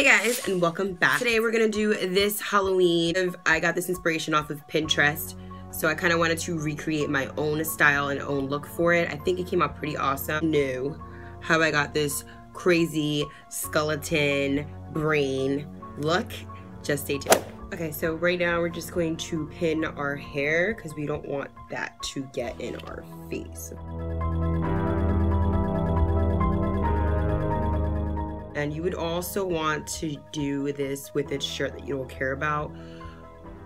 Hey guys, and welcome back. Today we're gonna do this Halloween. I got this inspiration off of Pinterest, so I kind of wanted to recreate my own style and own look for it. I think it came out pretty awesome. New how I got this crazy skeleton brain look. Just stay tuned. Okay, so right now we're just going to pin our hair because we don't want that to get in our face. And you would also want to do this with a shirt that you don't care about.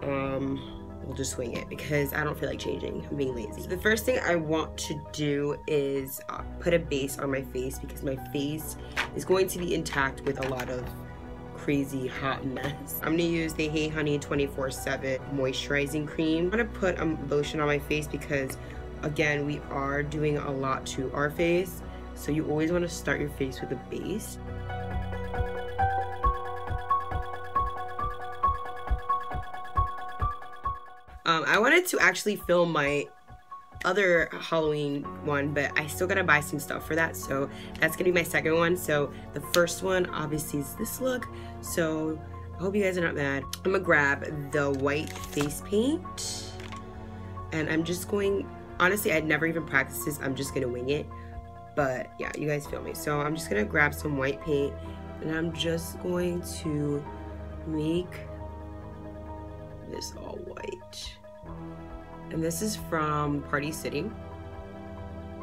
Um, we'll just swing it because I don't feel like changing. I'm being lazy. The first thing I want to do is uh, put a base on my face because my face is going to be intact with a lot of crazy hot mess. I'm gonna use the Hey Honey 24-7 moisturizing cream. I'm gonna put a lotion on my face because again, we are doing a lot to our face. So you always wanna start your face with a base. Um, I wanted to actually film my other Halloween one, but I still gotta buy some stuff for that. So that's gonna be my second one. So the first one obviously is this look. So I hope you guys are not mad. I'm gonna grab the white face paint and I'm just going, honestly, I'd never even practiced this. I'm just gonna wing it. But yeah, you guys feel me. So I'm just gonna grab some white paint and I'm just going to make this all white. And this is from Party City.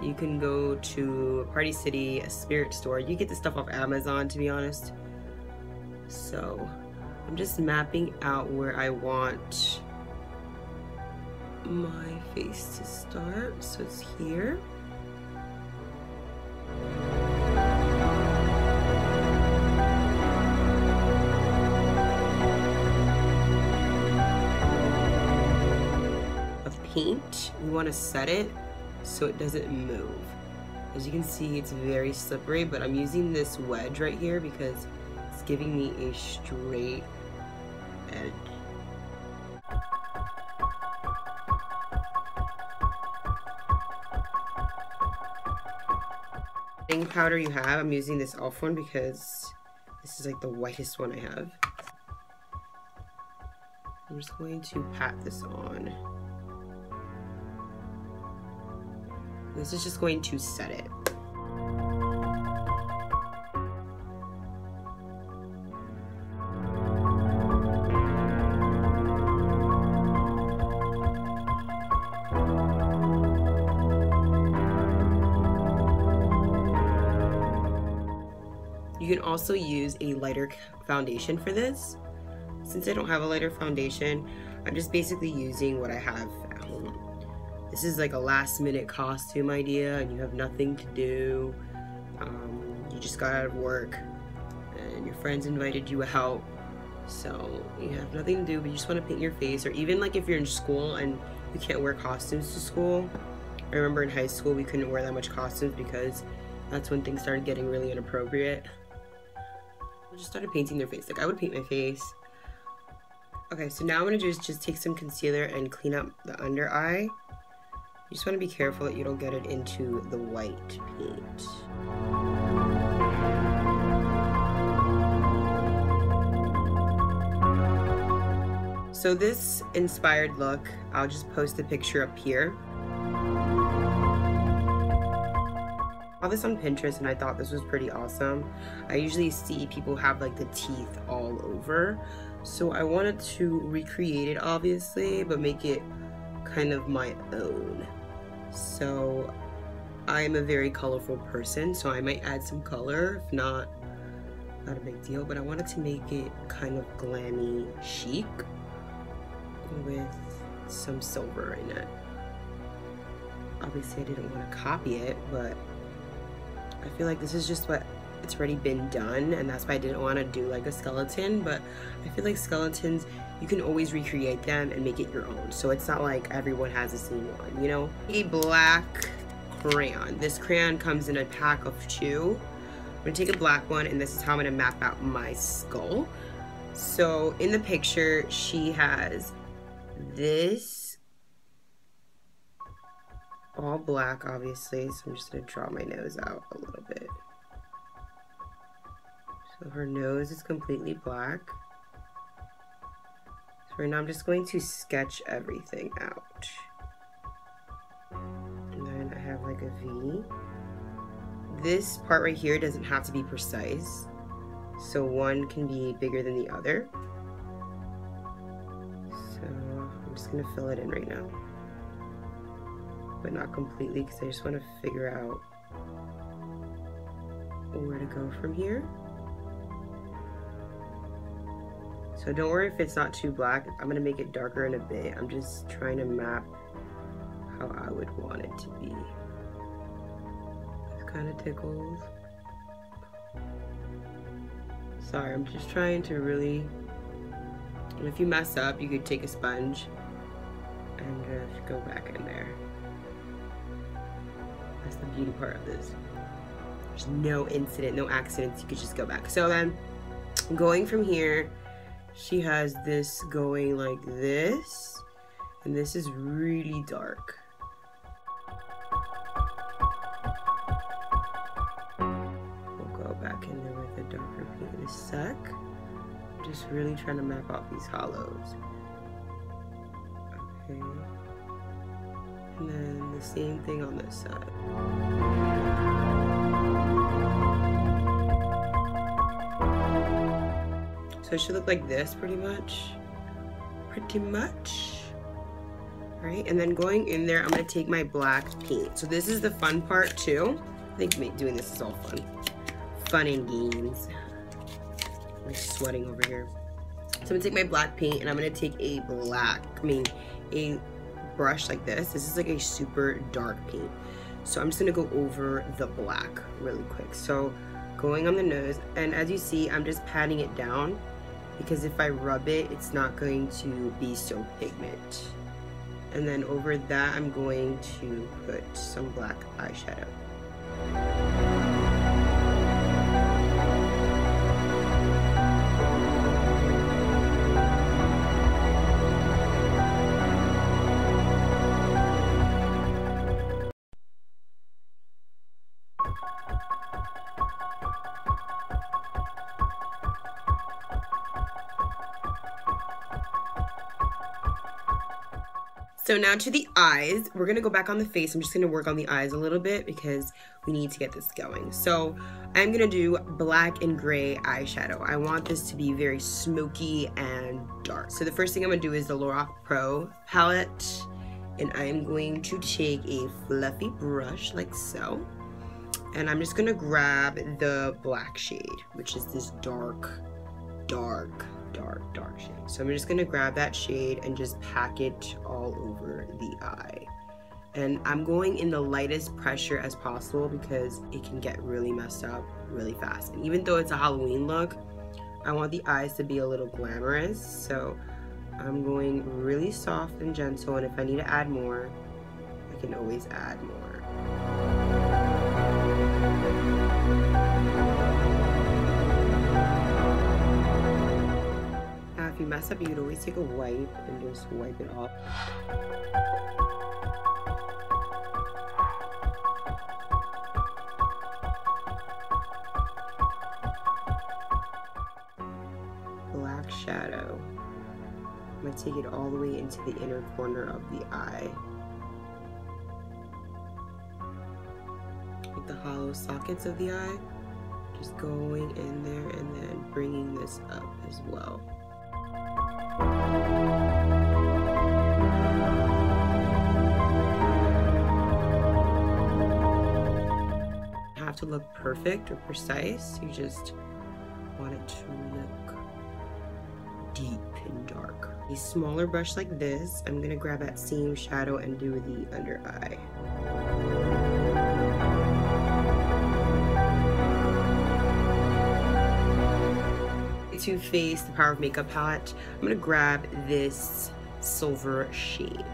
You can go to Party City, a spirit store. You get this stuff off Amazon, to be honest. So I'm just mapping out where I want my face to start. So it's here. Paint, we want to set it so it doesn't move. As you can see, it's very slippery, but I'm using this wedge right here because it's giving me a straight edge. Any powder you have, I'm using this elf one because this is like the whitest one I have. I'm just going to pat this on. This is just going to set it. You can also use a lighter foundation for this. Since I don't have a lighter foundation, I'm just basically using what I have at home this is like a last minute costume idea and you have nothing to do. Um, you just got out of work and your friends invited you out. So you have nothing to do, but you just want to paint your face. Or even like if you're in school and you can't wear costumes to school. I remember in high school we couldn't wear that much costumes because that's when things started getting really inappropriate. I just started painting their face. Like I would paint my face. Okay, so now I'm gonna do is just take some concealer and clean up the under eye. You just want to be careful that you don't get it into the white paint. So this inspired look, I'll just post the picture up here. I saw this on Pinterest and I thought this was pretty awesome. I usually see people have like the teeth all over. So I wanted to recreate it obviously, but make it kind of my own. So I'm a very colorful person, so I might add some color, if not, not a big deal, but I wanted to make it kind of glammy chic with some silver in it. Obviously I didn't want to copy it, but I feel like this is just what it's already been done and that's why I didn't want to do like a skeleton but I feel like skeletons you can always recreate them and make it your own. So it's not like everyone has the same one you know? A black crayon. This crayon comes in a pack of two. I'm gonna take a black one and this is how I'm gonna map out my skull. So in the picture she has this all black obviously. So I'm just gonna draw my nose out a little bit. So her nose is completely black. Right now I'm just going to sketch everything out. And then I have like a V. This part right here doesn't have to be precise. So one can be bigger than the other. So I'm just gonna fill it in right now. But not completely because I just want to figure out where to go from here. So don't worry if it's not too black. I'm gonna make it darker in a bit. I'm just trying to map how I would want it to be. It kind of tickles. Sorry, I'm just trying to really, and if you mess up, you could take a sponge and just go back in there. That's the beauty part of this. There's no incident, no accidents. You could just go back. So then, going from here, she has this going like this, and this is really dark. We'll go back in there with a darker paint in a sec. Just really trying to map out these hollows. Okay. And then the same thing on this side. So it should look like this pretty much. Pretty much. Right, and then going in there, I'm gonna take my black paint. So this is the fun part too. I think doing this is all fun. Fun and games. I'm sweating over here. So I'm gonna take my black paint and I'm gonna take a black, I mean, a brush like this. This is like a super dark paint. So I'm just gonna go over the black really quick. So going on the nose, and as you see, I'm just patting it down because if I rub it, it's not going to be so pigment. And then over that, I'm going to put some black eyeshadow. So now to the eyes. We're gonna go back on the face. I'm just gonna work on the eyes a little bit because we need to get this going. So I'm gonna do black and gray eyeshadow. I want this to be very smoky and dark. So the first thing I'm gonna do is the Lorac Pro palette. And I'm going to take a fluffy brush like so. And I'm just gonna grab the black shade, which is this dark, dark dark, dark shade. So I'm just gonna grab that shade and just pack it all over the eye. And I'm going in the lightest pressure as possible because it can get really messed up really fast. And even though it's a Halloween look, I want the eyes to be a little glamorous. So I'm going really soft and gentle. And if I need to add more, I can always add more. Mess up, you could always take a wipe and just wipe it off. Black shadow. I'm to take it all the way into the inner corner of the eye. Like the hollow sockets of the eye. Just going in there and then bringing this up as well. Have to look perfect or precise. You just want it to look deep and dark. A smaller brush like this, I'm gonna grab that same shadow and do the under eye. Too Faced the Power of Makeup palette. I'm gonna grab this silver shade.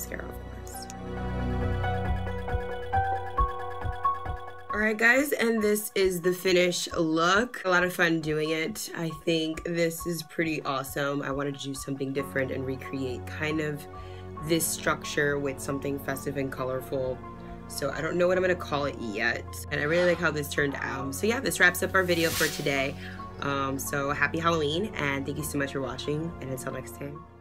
Mascara, of course. Alright guys, and this is the finished look. A lot of fun doing it. I think this is pretty awesome. I wanted to do something different and recreate kind of this structure with something festive and colorful. So I don't know what I'm gonna call it yet. And I really like how this turned out. So yeah, this wraps up our video for today. Um, so happy Halloween and thank you so much for watching and until next time.